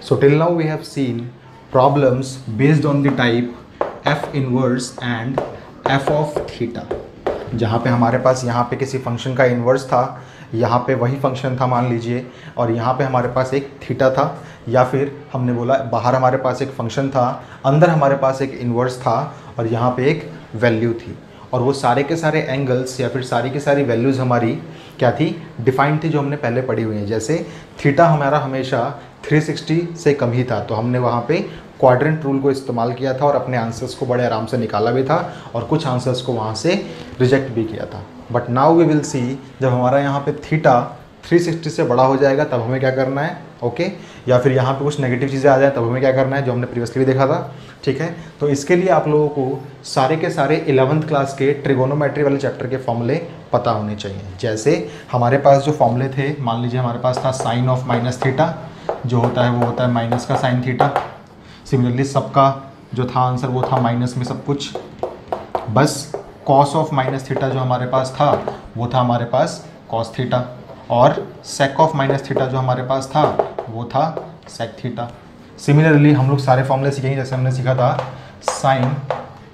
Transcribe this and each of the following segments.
So, till now we have seen problems based on the type f inverse and f of theta, जहाँ पे हमारे पास यहाँ पे किसी फ़ंक्शन का इन्वर्स था, यहाँ पे वही फ़ंक्शन था मान लीजिए, और यहाँ पे हमारे पास एक थीटा था, या फिर हमने बोला बाहर हमारे पास एक फ़ंक्शन था, अंदर हमारे पास एक इन्वर्स था, और यहाँ पे एक वैल्यू थी। और वो सारे के सारे एंगल्स या फिर सारी की सारी वैल्यूज़ हमारी क्या थी? डिफाइंड थी जो हमने पहले पढ़ी हुई हैं। जैसे थीटा हमारा हमेशा 360 से कम ही था। तो हमने वहाँ पे क्वाड्रेंट रूल को इस्तेमाल किया था और अपने आंसर्स को बड़े आराम से निकाला भी था और कुछ आंसर्स को वहाँ से रिजेक्ट भी किया था। But now we will see जब हमारा यहाँ पे थीटा 360 से बड़ा हो जाएगा, तब हमें क्या करना है? Okay okay? या फिर यहाँ पे कुछ नेगेटिव चीज़ें आ जाए, तब हमें क्या करना है? जो हमने प्रीवियसली भी देखा था। ठीक है? तो इसके लिए आप लोगों को सारे के सारे इलेवंथ क्लास के ट्रिगोनोमेट्री वाले चैप्टर के फॉर्मूले पता होने चाहिए। जैसे हमारे पास जो फॉर्मूले थे, मान लीजिए हमारे पास था साइन ऑफ़ माइनस थीटा जो होता है वो होता है माइनस का साइन थीटा सिमिलरली सबका जो था आंसर वो था माइनस में सब कुछ। बस कॉस ऑफ़ माइनस थीटा जो हमारे पास था, वो था हमारे पास कॉस थीटा और सेक ऑफ़ माइनस थीटा जो हमारे पास था, वो था सेक थीटा सिमिलरली हम लोग सारे फॉर्मूले सीखेंगे, जैसे हमने सीखा था साइन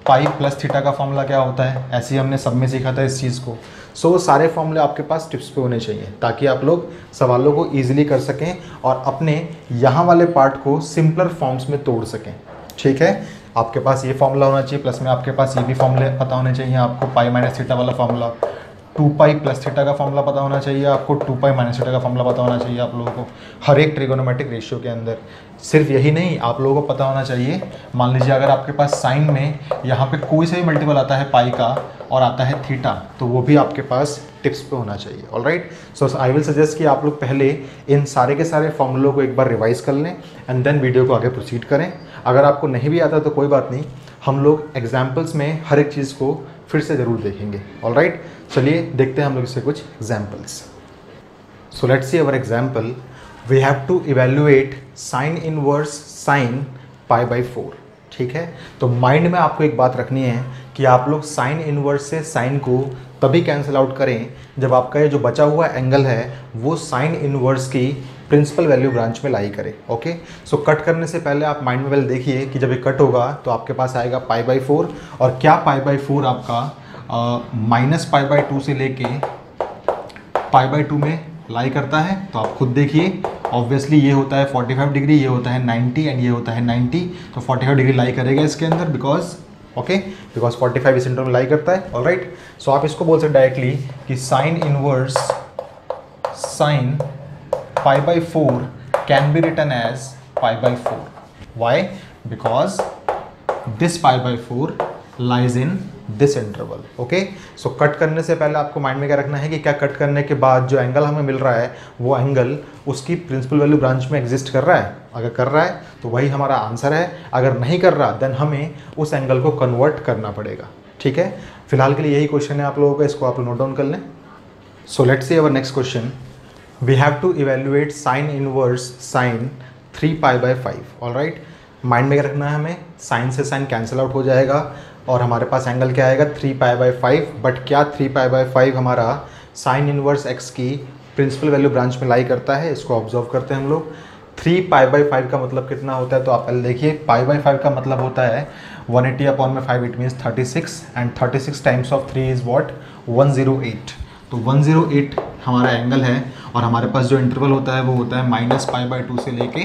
पाई प्लस थीटा का फॉर्मूला क्या होता है? ऐसे ही हमने सब में सीखा था इस चीज़ को। सो वो सारे फॉर्मूले आपके पास टिप्स पे होने चाहिए, ताकि आप लोग सवालों को ईजिली कर सकें और अपने यहाँ वाले पार्ट को सिंपलर फॉर्म्स में तोड़ सकें। ठीक है? आपके पास ये फॉर्मूला होना चाहिए प्लस में आपके पास ये भी फॉर्मूले पता होने चाहिए आपको पाई माइनस थीटा वाला formula two pi plus theta का फॉर्मूला पता होना चाहिए, आपको टू पाई माइनस थीटा का फॉर्मूला पता होना चाहिए आप लोगों को, हर एक ट्रिगोनोमेट्रिक रेशियो के अंदर। सिर्फ़ यही नहीं, आप लोगों को पता होना चाहिए, मान लीजिए अगर आपके पास साइन में यहाँ पे कोई सा भी मल्टीपल आता है पाई का और आता है थीटा तो वो भी आपके पास टिप्स पे होना चाहिए all right so I will suggest कि आप लोग पहले इन सारे के सारे फॉर्मूलों को एक बार रिवाइज कर लें एंड देन वीडियो को आगे प्रोसीड करें। अगर आपको नहीं भी आता तो कोई बात नहीं, हम लोग एग्जाम्पल्स में हर एक चीज़ को फिर से ज़रूर देखेंगे। ऑल राइट चलिए, देखते हैं हम लोग इससे कुछ examples so let's see our example we have to evaluate sine inverse sine pi by four ठीक है? तो माइंड में आपको एक बात रखनी है कि आप लोग साइन इनवर्स से साइन को तभी कैंसिल आउट करें जब आपका ये जो बचा हुआ एंगल है, वो साइन इनवर्स की प्रिंसिपल वैल्यू ब्रांच में लाई करे ओके सो कट करने से पहले आप माइंड में पहले देखिए कि जब ये कट होगा तो आपके पास आएगा पाई बाई फोर और क्या पाई बाई फोर आपका माइनस पाई बाई टू से लेके पाई बाई टू में लाई करता है तो आप खुद देखिए। ऑब्वियसली ये होता है 45 डिग्री ये होता है 90 एंड ये होता है 90 तो 45 डिग्री लाई करेगा इसके अंदर बिकॉज़ ओके बिकॉज़ 45 इस इंटर में लाई करता है ऑल राइट सो आप इसको बोल सकते डायरेक्टली कि sine inverse sine pi by 4 can be written as pi by 4. Why? Because this pi by 4 lies in this interval okay so cut करने से पहले आपको माइंड में क्या रखना है कि क्या कट करने के बाद जो एंगल हमें मिल रहा है, वो एंगल उसकी प्रिंसिपल वैल्यू ब्रांच में एग्जिस्ट कर रहा है। अगर कर रहा है तो वही हमारा आंसर है। अगर नहीं कर रहा देन हमें उस एंगल को कन्वर्ट करना पड़ेगा, ठीक है? फ़िलहाल के लिए यही क्वेश्चन है आप लोगों का, इसको आप नोट डाउन कर लें। So let's see our next question we have to evaluate sin inverse sin 3 pi by 5 all right mind में रखना है हमें साइन से साइन कैंसिल आउट हो जाएगा और हमारे पास एंगल क्या आएगा? Three pi by five but क्या थ्री पाई बाई फाइव हमारा साइन इनवर्स एक्स की प्रिंसिपल वैल्यू ब्रांच में लाई करता है? इसको ऑब्ज़र्व करते हैं हम लोग। थ्री पाई बाई फाइव का मतलब कितना होता है? तो आप पहले देखिए पाई बाई फाइव का मतलब होता है वन एटी अपॉन में five it means thirty six and thirty six times of three is what one zero eight तो 108 हमारा एंगल है और हमारे पास जो इंटरवल होता है, वो होता है माइनस पाई बाई टू से लेके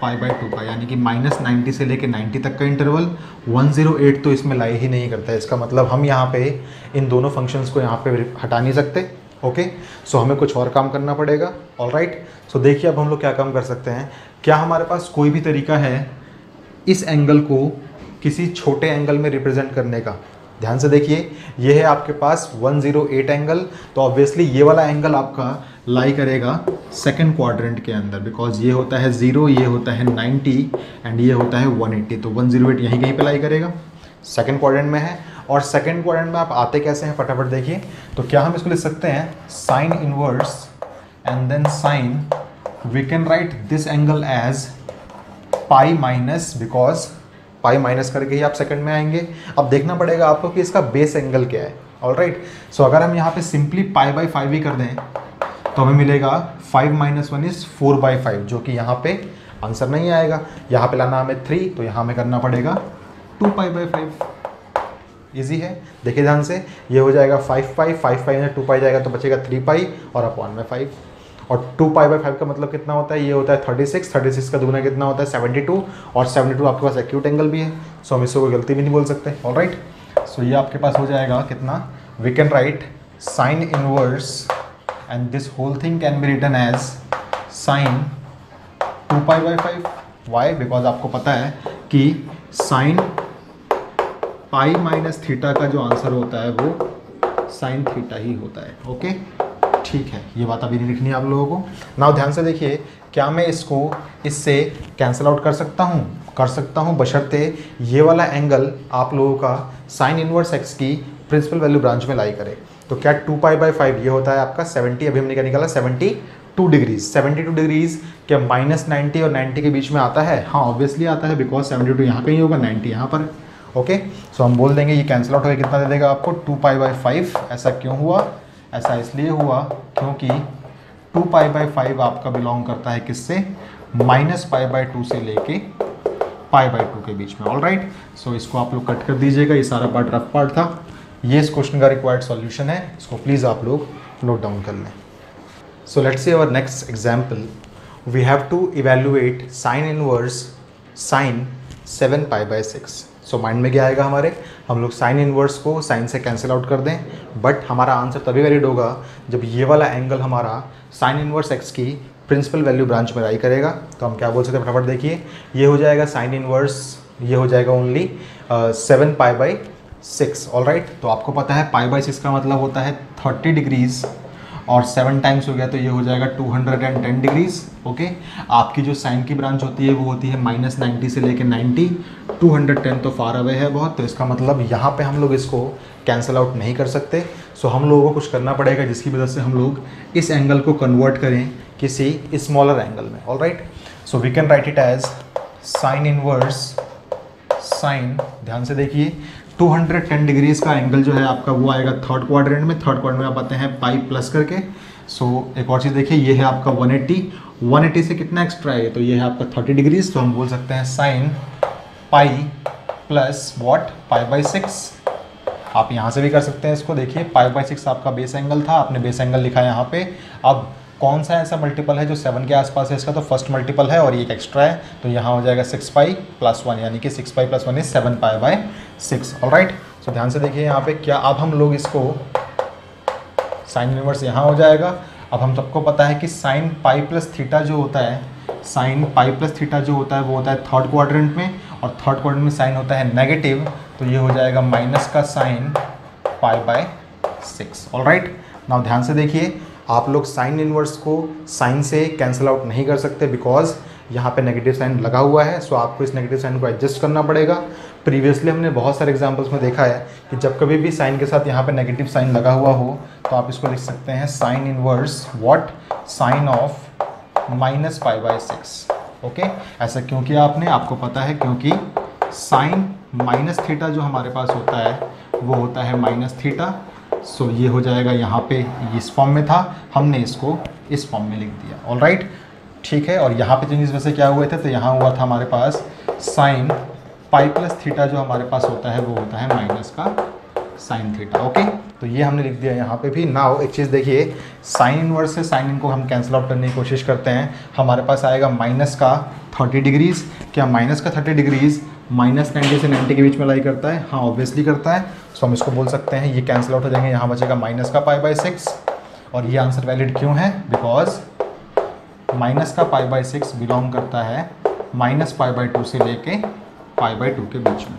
पाई बाई टू का, यानी कि माइनस नाइन्टी से लेके 90 तक का इंटरवल 108 तो इसमें लाई ही नहीं करता है। इसका मतलब हम यहाँ पे इन दोनों फ़ंक्शंस को यहाँ पे हटा नहीं सकते ओके सो हमें कुछ और काम करना पड़ेगा ऑल राइट सो देखिए अब हम लोग क्या काम कर सकते हैं। क्या हमारे पास कोई भी तरीका है इस एंगल को किसी छोटे एंगल में रिप्रेजेंट करने का? ध्यान से देखिए, ये है आपके पास 108 एंगल तो ऑब्वियसली ये वाला एंगल आपका लाई करेगा सेकंड क्वाड्रेंट के अंदर बिकॉज़ ये होता है ज़ीरो ये होता है 90 एंड ये होता है 180 तो 108 ज़ीरो यहीं कहीं पे लाई करेगा सेकंड क्वाड्रेंट में है। और सेकंड क्वाड्रेंट में आप आते कैसे हैं? फटाफट देखिए। तो क्या हम इसको लिख सकते हैं? Sine inverse and then sine we can write this angle as pi minus because pi minus करके ही आप सेकंड में आएँगे। अब देखना पड़ेगा आपको कि इसका बेस एंगल क्या है। ऑल राइट सो अगर हम यहाँ पे सिंपली पाई बाई फाइव ही कर दें तो हमें मिलेगा five minus one is four by five जो कि यहाँ पे आंसर नहीं आएगा। यहाँ पे लाना हमें थ्री तो यहाँ हमें करना पड़ेगा two pi by five easy है? देखिए ध्यान से, ये हो जाएगा फाइव पाई फाइव पाई में टू पाई जाएगा तो बचेगा थ्री पाई और अपॉन में फाइव और टू पाई बाई फाइव का मतलब कितना होता है? ये होता है थर्टी सिक्स थर्टी सिक्स का दुगना कितना होता है? सेवेंटी टू और सेवेंटी टू आपके पास एक्यूट एंगल भी है सो हम इसको कोई गलती भी नहीं बोल सकते ऑल राइट सो ये आपके पास हो जाएगा कितना? We can write sine inverse and this whole thing can be return as sine two pi by five why because आपको पता है कि साइन पाई माइनस थीटा का जो आंसर होता है वो साइन थीटा ही होता है ओके ठीक है, ये बात अभी नहीं लिखनी है आप लोगों को। नाउ ध्यान से देखिए, क्या मैं इसको इससे कैंसिल आउट कर सकता हूँ? कर सकता हूँ बशर्ते ये वाला एंगल आप लोगों का साइन इनवर्स एक्स की प्रिंसिपल वैल्यू ब्रांच में लाई करे। तो क्या टू पाई बाई फाइव ये होता है आपका? सेवेंटी अभी हमने क्या निकाला? Seventy two degrees seventy two degrees क्या माइनस नाइन्टी और नाइन्टी के बीच में आता है? हाँ ऑब्वियसली आता है बिकॉज़ सेवेंटी टू यहाँ पर ही होगा नाइन्टी यहाँ पर। ओके सो हम बोल देंगे ये कैंसिल आउट होकर कितना दे देगा आपको? टू पाई बाई फाइव ऐसा क्यों हुआ? ऐसा इसलिए हुआ क्योंकि टू पाई बाई फाइव आपका बिलोंग करता है किससे? माइनस पाई बाई टू से लेके पाई बाई टू के बीच में ऑल राइट सो इसको आप लोग कट कर दीजिएगा, ये सारा पार्ट रफ पार्ट था। ये इस क्वेश्चन का रिक्वायर्ड सॉल्यूशन है, इसको प्लीज़ आप लोग नोट डाउन कर लें। So let's see our next example we have to evaluate sine inverse sine seven pi by six so so, mind में क्या आएगा हमारे? हम लोग साइन इनवर्स को साइन से कैंसिल आउट कर दें बट हमारा आंसर तभी वैलिड होगा जब ये वाला एंगल हमारा साइन इनवर्स एक्स की प्रिंसिपल वैल्यू ब्रांच में राई करेगा। तो हम क्या बोल सकते हैं? फटाफट देखिए। ये हो जाएगा साइन इनवर्स ये हो जाएगा only seven pi by six all right तो आपको पता है पाई बाई सिक्स का मतलब होता है थर्टी डिग्रीज़ और सेवन टाइम्स हो गया तो ये हो जाएगा two hundred and ten degrees okay आपकी जो साइन की ब्रांच होती है, वो होती है माइनस नाइन्टी से लेकर नाइन्टी टू हंड्रेड टेन तो फार अवे है बहुत तो इसका मतलब यहाँ पे हम लोग इसको कैंसिल आउट नहीं कर सकते। सो हम लोगों को कुछ करना पड़ेगा, जिसकी वजह से हम लोग इस एंगल को कन्वर्ट करें किसी स्मॉलर एंगल में all right so we can write it as sine inverse sine ध्यान से देखिए 210 डिग्रीज का एंगल जो है आपका वो आएगा थर्ड क्वाड्रेंट में। थर्ड क्वाड्रेंट में आप आते हैं पाई प्लस करके। सो so, एक और चीज़ देखिए ये है आपका 180 180 से कितना एक्स्ट्रा है तो ये है आपका 30 डिग्रीज तो हम बोल सकते हैं sine pi plus what pi by six आप यहाँ से भी कर सकते हैं इसको। देखिए पाई बाई सिक्स आपका बेस एंगल था। आपने बेस एंगल लिखा है यहाँ पे। अब कौन सा ऐसा मल्टीपल है जो सेवन के आसपास है? इसका तो फ़र्स्ट मल्टीपल है और ये एक एक्स्ट्रा है तो यहाँ हो जाएगा सिक्स पाई प्लस वन यानी कि six pi plus one is seven pi by six all right so ध्यान से देखिए यहाँ पे क्या, अब हम लोग इसको साइन यूनिवर्स यहाँ हो जाएगा। अब हम सबको पता है कि साइन पाई प्लस थीटा जो होता है साइन पाई प्लस थीटा जो होता है, वो होता है थर्ड क्वाड्रेंट में और थर्ड क्वाड्रेंट में साइन होता है नेगेटिव तो ये हो जाएगा माइनस का sine pi by six all right now ध्यान से देखिए आप लोग साइन इनवर्स को साइन से कैंसिल आउट नहीं कर सकते बिकॉज़ यहाँ पे नेगेटिव साइन लगा हुआ है सो आपको इस नेगेटिव साइन को एडजस्ट करना पड़ेगा। प्रीवियसली हमने बहुत सारे एग्जांपल्स में देखा है कि जब कभी भी साइन के साथ यहाँ पे नेगेटिव साइन लगा हुआ हो तो आप इसको लिख सकते हैं sine inverse what sine of minus five by six okay ऐसा क्यों किया आपने, आपको पता है क्योंकि साइन माइनस थीटा जो हमारे पास होता है, वो होता है माइनस थीटा सो ये हो जाएगा यहाँ पे इस फॉर्म में था, हमने इसको इस फॉर्म में लिख दिया। ऑल राइट ठीक है? और यहाँ पे चेंजेस वैसे क्या हुए थे? तो यहाँ हुआ था हमारे पास साइन पाई प्लस थीटा जो हमारे पास होता है, वो होता है माइनस का साइन थीटा ओके तो ये हमने लिख दिया यहाँ पे भी। नाउ एक चीज़ देखिए साइन इनवर्स से साइन इन को हम कैंसिल आउट करने की कोशिश करते हैं। हमारे पास आएगा माइनस का थर्टी डिग्रीज क्या माइनस का थर्टी डिग्रीज माइनस नाइन्टी से नाइन्टी के बीच में लाई करता है? हाँ ऑब्वियसली करता है। सो हम इसको बोल सकते हैं, ये कैंसिल आउट हो जाएँगे। यहाँ बचेगा माइनस का पाई बाई सिक्स और ये आंसर वैलिड क्यों है? बिकॉज़ माइनस का पाई बाई सिक्स बिलोंग करता है माइनस पाई बाई टू से लेके पाई बाई टू के बीच में।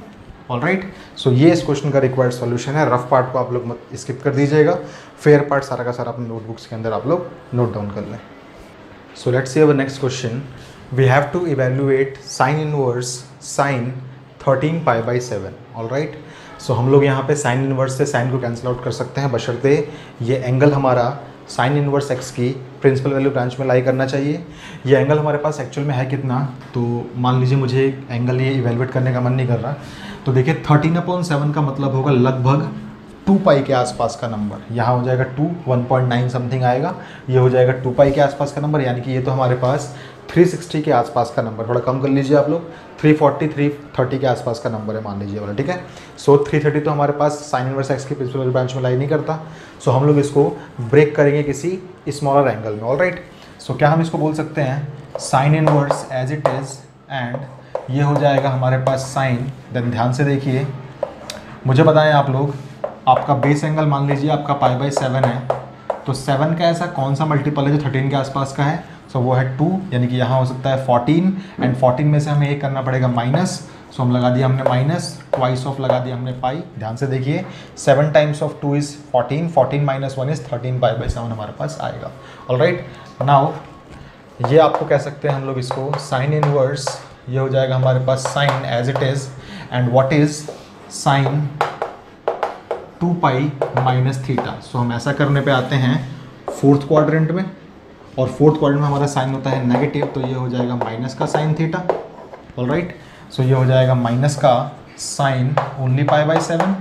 ऑल राइट सो ये इस क्वेश्चन का रिक्वायर्ड सॉल्यूशन है। रफ पार्ट को आप लोग मत स्किप कर दीजिएगा। फेयर पार्ट सारा का सारा अपने नोटबुक्स के अंदर आप लोग नोट डाउन कर लें। So let's see our next question we have to evaluate sine inverse sine thirteen pi by seven all right so हम लोग यहाँ पे साइन इनवर्स से साइन को कैंसिल आउट कर सकते हैं बशर्ते ये एंगल हमारा साइन इनवर्स एक्स की प्रिंसिपल वैल्यू ब्रांच में लाई करना चाहिए। ये एंगल हमारे पास एक्चुअल में है कितना? तो मान लीजिए मुझे एंगल ये इवेलुएट करने का मन नहीं कर रहा। तो देखिए थर्टीन अपॉन सेवन का मतलब होगा लगभग टू पाई के आसपास का नंबर यहाँ हो जाएगा two one point nine something आएगा। ये हो जाएगा टू पाई के आसपास का नंबर यानी कि ये तो हमारे पास 360 के आसपास का नंबर थोड़ा कम कर लीजिए आप लोग। 340 330 के आसपास का नंबर है मान लीजिए वाला ठीक है? सो थ्री थर्टी तो हमारे पास साइन इनवर्स एक्स के प्रिंसिपल ब्रांच में लाई नहीं करता। सो so, हम लोग इसको ब्रेक करेंगे किसी स्मॉलर एंगल में ऑल राइट सो क्या हम इसको बोल सकते हैं? Sine inverse as it is and ये हो जाएगा हमारे पास साइन देन ध्यान से देखिए। मुझे बताएँ आप लोग आपका बेस एंगल मान लीजिए आपका पाई बाई सेवन है। तो सेवन का ऐसा कौन सा मल्टीपल है जो थर्टीन के आसपास का है? सो so, वो है टू यानी कि यहाँ हो सकता है फोर्टीन एंड फोर्टीन में से हमें एक करना पड़ेगा माइनस सो हम लगा दिया हमने माइनस ट्वाइस ऑफ़ लगा दिया हमने पाई ध्यान से देखिए seven times of two is fourteen fourteen minus one is thirteen pi by seven हमारे पास आएगा। ऑल राइट नाउ ये आपको कह सकते हैं हम लोग इसको साइन इनवर्स ये हो जाएगा हमारे पास sine as it is and what is sine two pi minus theta so हम ऐसा करने पे आते हैं फोर्थ क्वाड्रेंट में, और फोर्थ क्वाड्रेंट में हमारा साइन होता है नेगेटिव तो ये हो जाएगा माइनस का sine theta all right so ये हो जाएगा माइनस का sine only pi by seven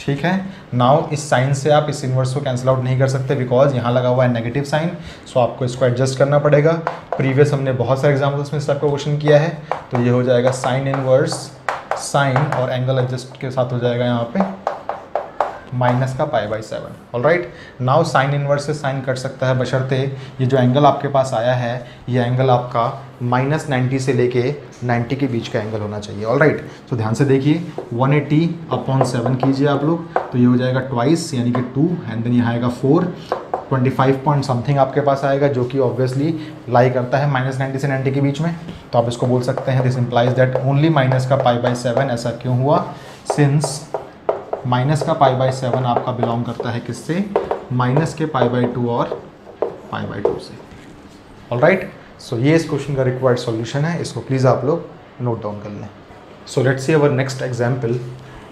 ठीक है? नाउ इस साइन से आप इस इन्वर्स को कैंसिल आउट नहीं कर सकते बिकॉज़ यहाँ लगा हुआ है नेगेटिव साइन सो आपको इसको एडजस्ट करना पड़ेगा। प्रीवियस हमने बहुत सारे एग्जाम्पल्स में इस टाइप का क्वेश्चन किया है तो ये हो जाएगा साइन इनवर्स साइन और एंगल एडजस्ट के साथ हो जाएगा यहाँ पे। माइनस का pi by seven. All right now sine inverse से साइन कर सकता है बशर्ते ये जो एंगल आपके पास आया है, ये एंगल आपका माइनस नाइन्टी से लेके नाइन्टी के बीच का एंगल होना चाहिए। ऑल राइट तो ध्यान से देखिए 180 एट्टी अपॉन सेवन कीजिए आप लोग तो ये हो जाएगा ट्वाइस यानी कि टू एंड देन यहाँ आएगा फोर 25 पॉइंट समथिंग आपके पास आएगा, जो कि ऑब्वियसली लाई करता है माइनस नाइन्टी से नाइन्टी के बीच में। तो आप इसको बोल सकते हैं this implies that only minus का पाई बाई सेवन ऐसा क्यों हुआ? सिंस माइनस का पाई बाई सेवन आपका बिलोंग करता है किससे? माइनस के पाई बाई टू और पाई बाई टू से। ऑल राइट सो ये इस क्वेश्चन का रिक्वायर्ड सॉल्यूशन है। इसको प्लीज़ आप लोग नोट डाउन कर लें। So let's see our next example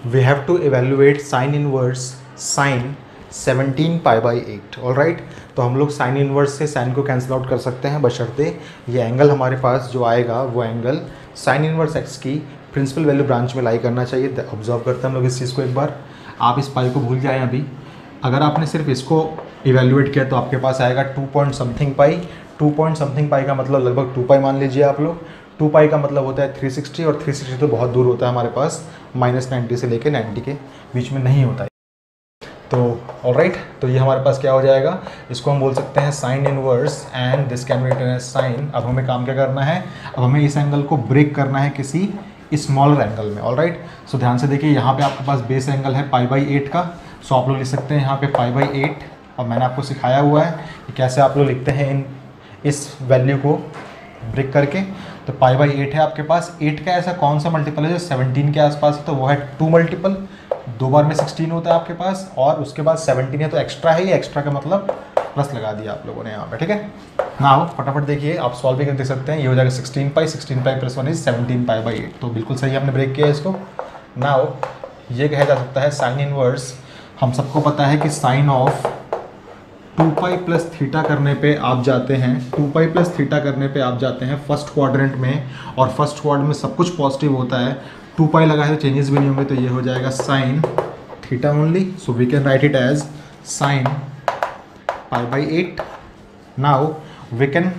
we have to evaluate sine inverse sine 17 pi by eight all right तो हम लोग साइन इनवर्स से साइन को कैंसिल आउट कर सकते हैं, बशर्ते ये एंगल हमारे पास जो आएगा, वो एंगल साइन इनवर्स एक्स की प्रिंसिपल वैल्यू ब्रांच में लाई करना चाहिए ऑब्ज़र्व करते हैं हम लोग इस चीज़ को एक बार। आप इस पाई को भूल जाएँ अभी। अगर आपने सिर्फ़ इसको इवेल्युएट किया तो आपके पास आएगा two point something pi two point something pi का मतलब लगभग टू पाई मान लीजिए आप लोग। टू पाई का मतलब होता है थ्री सिक्सटी और थ्री सिक्सटी तो बहुत दूर होता है हमारे पास माइनस नाइन्टी से लेकर नाइन्टी के बीच में नहीं होता है। तो ऑल राइट तो ये हमारे पास क्या हो जाएगा? इसको हम बोल सकते हैं sine inverse and this can be sine अब हमें काम क्या करना है? अब हमें इस एंगल को ब्रेक करना है किसी स्मॉलर एंगल में ऑल राइट सो ध्यान से देखिए, यहाँ पे आपके पास बेस एंगल है पाई बाई एट का। सो so, आप लोग लिख सकते हैं यहाँ पे पाई बाई एट और मैंने आपको सिखाया हुआ है कि कैसे आप लोग लिखते हैं इन, इस वैल्यू को ब्रेक करके। तो पाई बाई एट है आपके पास। एट का ऐसा कौन सा मल्टीपल है जो सेवनटीन के आसपास है? तो वो है टू मल्टीपल दो बार में सिक्सटीन होता है आपके पास और उसके बाद सेवनटीन है तो एक्स्ट्रा है ये एक्स्ट्रा का मतलब प्लस लगा दिया आप लोगों ने यहाँ पे, ठीक है? नाउ फटाफट देखिए, आप सॉल्व भी कर देख सकते हैं। ये हो जाएगा sixteen pi sixteen pi plus one is seventeen pi by eight तो बिल्कुल सही हमने ब्रेक किया इसको। नाउ ये कहा जा सकता है साइन इनवर्स हम सबको पता है कि sine of two pi plus theta करने पे आप जाते हैं टू पाई प्लस थीटा करने पे आप जाते हैं फ़र्स्ट क्वाड्रेंट में और फ़र्स्ट क्वाड्रेंट में सब कुछ पॉजिटिव होता है। टू पाई लगा है तो चेंजेस भी नहीं होंगे तो ये हो जाएगा sine theta only so we can write it as sine pi by eight now we can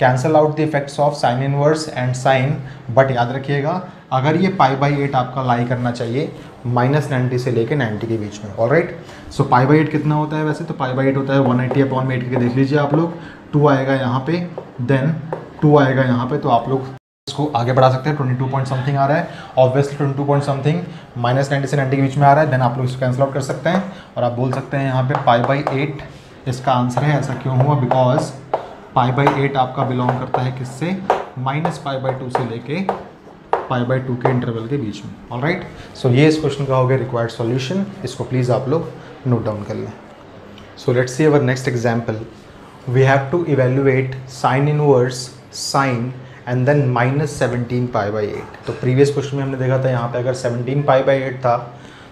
cancel out the effects of sine inverse and sine but याद रखिएगा, अगर ये पाई बाई एट आपका लाई करना चाहिए माइनस नाइन्टी से लेके नाइन्टी के बीच में all right so pi by eight कितना होता है वैसे? तो पाई बाई एट होता है वन एटी अपॉन में एट करके देख लीजिए आप लोग। टू आएगा यहाँ पे देन टू आएगा यहाँ पे तो आप लोग इसको आगे बढ़ा सकते हैं। ट्वेंटी टू पॉइंट समथिंग आ रहा है। Obviously twenty two point something minus ninety से नाइन्टी के बीच में आ रहा है। देन आप लोग इसको कैंसिल आउट कर सकते हैं। और आप बोल सकते हैं यहाँ पे पाई बाई एट इसका आंसर है। ऐसा क्यों हुआ? बिकॉज़ पाई बाई एट आपका बिलोंग करता है किससे? माइनस पाई बाई टू से लेके पाई बाई टू के इंटरवल के बीच में। ऑल राइट सो ये इस क्वेश्चन का हो गया रिक्वायर्ड सॉल्यूशन इसको प्लीज़ आप लोग नोट डाउन कर लें। So let's see our next example we have to evaluate sine inverse sine and then minus seventeen pi by eight तो प्रीवियस क्वेश्चन में हमने देखा था यहाँ पे अगर सेवनटीन पाई बाई एट था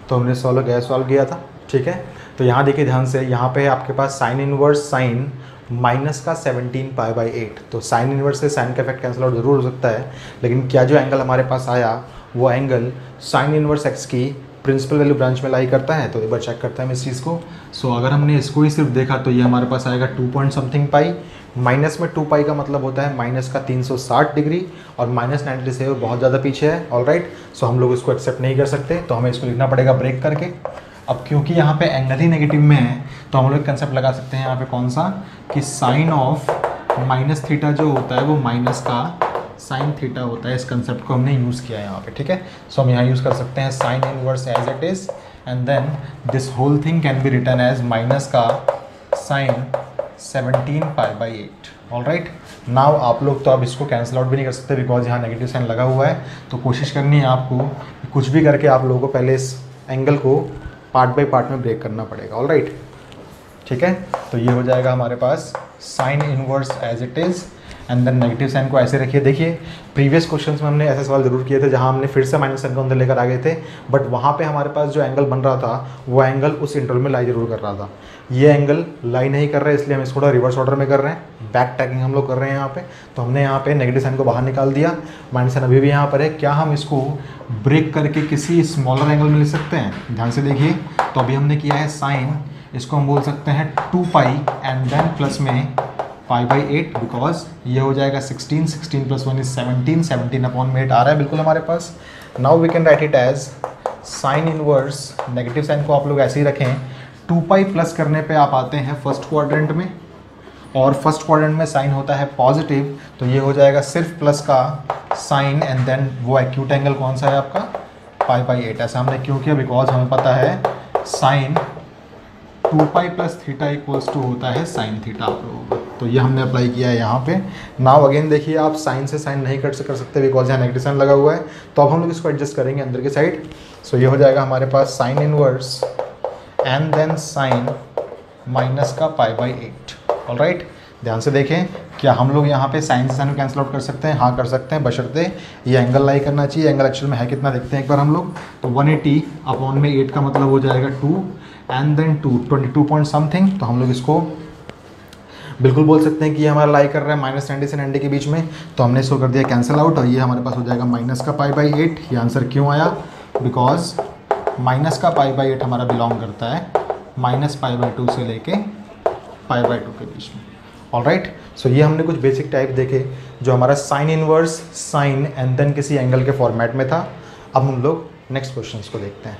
तो हमने सॉल्व गया सॉल्व किया था ठीक है? तो यहाँ देखिए ध्यान से यहाँ पे आपके पास साइन इनवर्स साइन माइनस का 17 पाई बाई एट तो साइन इनवर्स से साइन का इफ़ेक्ट कैंसिल आउट ज़रूर हो सकता है लेकिन क्या जो एंगल हमारे पास आया वो एंगल साइन इनवर्स एक्स की प्रिंसिपल वैल्यू ब्रांच में लाई करता है। तो एक बार चेक करता है हैं इस चीज़ को। सो so, अगर हमने इसको ही सिर्फ़ देखा तो ये हमारे पास आएगा two point something pi minus में टू पाई का मतलब होता है माइनस का 360 डिग्री और माइनस नाइन्टी से बहुत ज़्यादा पीछे है ऑल राइट सो हम लोग इसको एक्सेप्ट नहीं कर सकते तो हमें इसको लिखना पड़ेगा ब्रेक करके। अब क्योंकि यहाँ पे एंगल ही नेगेटिव में है तो हम लोग कंसेप्ट लगा सकते हैं यहाँ पे कौन सा? कि साइन ऑफ़ माइनस थीटा जो होता है, वो माइनस का साइन थीटा होता है। इस कंसेप्ट को हमने यूज़ किया है यहाँ पे, ठीक है? सो हम यहाँ यूज़ कर सकते हैं sine inverse as it is and then this whole thing can be written as minus का sine 17 pi by eight. All right now आप लोग तो अब इसको कैंसिल आउट भी नहीं कर सकते बिकॉज़ यहाँ नेगेटिव साइन लगा हुआ है। तो कोशिश करनी है आपको कुछ भी करके आप लोगों को पहले इस एंगल को पार्ट बाई पार्ट में ब्रेक करना पड़ेगा। ऑल राइट ठीक है? तो ये हो जाएगा हमारे पास sine inverse as it is and then negative sine को ऐसे रखिए। देखिए प्रीवियस क्वेश्चंस में हमने ऐसे सवाल ज़रूर किए थे जहाँ हमने फिर से माइनस साइन को अंदर लेकर आ गए थे बट वहाँ पे हमारे पास जो एंगल बन रहा था, वो एंगल उस इंटरवल में लाई ज़रूर कर रहा था। ये एंगल लाई नहीं कर रहा है इसलिए हम इसको थोड़ा रिवर्स ऑर्डर में कर रहे हैं। बैक टैगिंग हम लोग कर रहे हैं यहाँ पे। तो हमने यहाँ पे नेगेटिव साइन को बाहर निकाल दिया। माइनस साइन अभी भी यहाँ पर है। क्या हम इसको ब्रेक करके किसी स्मॉलर एंगल में ले सकते हैं? ध्यान से देखिए। तो अभी हमने किया है साइन इसको हम बोल सकते हैं two pi and then plus में फाइव बाई एट बिकॉज़ ये हो जाएगा sixteen sixteen plus one is seventeen seventeen upon में एट आ रहा है बिल्कुल हमारे पास। Now we can write it as sine inverse negative sine को आप लोग ऐसे ही रखें। टू पाई प्लस करने पे आप आते हैं फ़र्स्ट क्वाड्रेंट में, और फ़र्स्ट क्वाड्रेंट में साइन होता है पॉजिटिव तो ये हो जाएगा सिर्फ़ प्लस का साइन एंड देन वो एक्यूट एंगल कौन सा है आपका? पाई पाई एट ऐसा हमने क्यों किया बिकॉज़ हमें पता है sine two pi plus theta equals to होता है साइन थीटा आप लोगों तो ये हमने अप्लाई किया है यहाँ पे। नाउ अगेन देखिए, आप साइन से साइन नहीं कट कर सकते बिकॉज़ यहाँ नेगेटिव साइन लगा हुआ है। तो अब हम लोग इसको एडजस्ट करेंगे अंदर की साइड सो ये हो जाएगा हमारे पास sine inverse and then sine minus का pi by eight all right ध्यान से देखें, क्या हम लोग यहाँ पे साइन से साइन कैंसिल आउट कर सकते हैं? हाँ कर सकते हैं, बशर्ते ये एंगल लाई करना चाहिए। एंगल एक्चुअल में है कितना? देखते हैं एक बार हम लोग। तो 180 एटी अपॉन में एट का मतलब हो जाएगा two and then two twenty two point something तो हम लोग इसको बिल्कुल बोल सकते हैं कि ये हमारा लाई कर रहा है माइनस नाइन्टी से नाइन्टी के बीच में। तो हमने इसको कर दिया कैंसिल आउट और ये हमारे पास हो जाएगा माइनस का पाई बाई एट ये आंसर क्यों आया? बिकॉज़ माइनस का पाई बाई एट हमारा बिलोंग करता है, माइनस पाई बाई टू से लेके पाई बाई टू के बीच में। ऑल राइट सो ये हमने कुछ बेसिक टाइप देखे, जो हमारा sine inverse sine and then किसी एंगल के फॉर्मेट में था। अब हम लोग नेक्स्ट क्वेश्चन को देखते हैं।